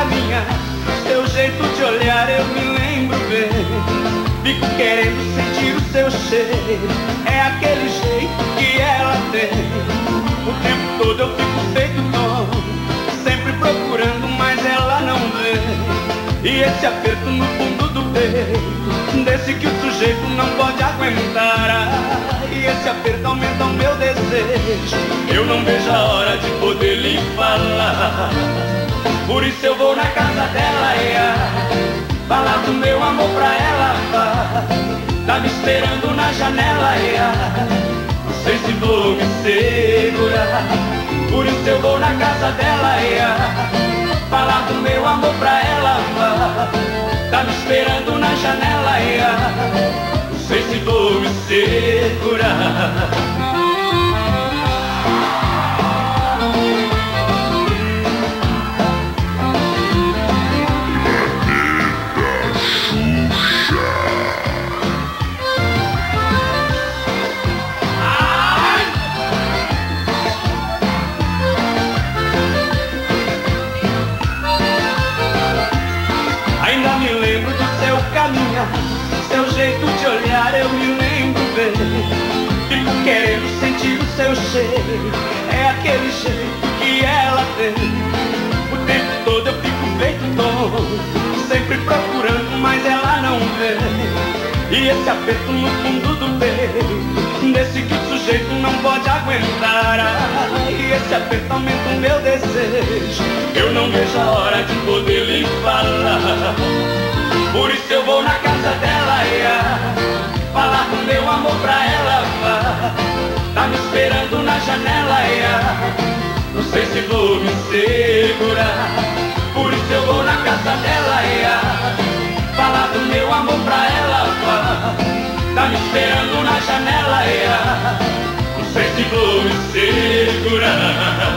caminhar, seu jeito de olhar eu me lembro bem. Fico querendo sentir o seu cheiro, é aquele jeito que ela tem. O tempo todo eu fico feito tonto, sempre procurando, mas ela não vem. E esse aperto no fundo do peito, desse que o sujeito não pode aguentar. E esse aperto aumenta o meu desejo, eu não vejo a hora de poder lhe falar. Por isso eu vou na casa dela, ia Falar do meu amor pra ela, vá Tá me esperando na janela, ia Não sei se vou me segurar. Por isso eu vou na casa dela, ia Falar do meu amor pra ela, vá Tá me esperando na janela, ia Não sei se vou me segurar jeito de olhar eu me lembro bem. Fico querendo sentir o seu cheiro. É aquele jeito que ela tem. O tempo todo eu fico feito tonto Sempre procurando, mas ela não vem E esse aperto no fundo do peito Desse que o sujeito não pode aguentar. E esse aperto aumenta o meu desejo. Eu não vejo a hora de poder lhe falar Tá me esperando na janela, ia Não sei se vou me segurar. Por isso eu vou na casa dela, ia Falar do meu amor pra ela, vá. Tá me esperando na janela, ia Não sei se vou me segurar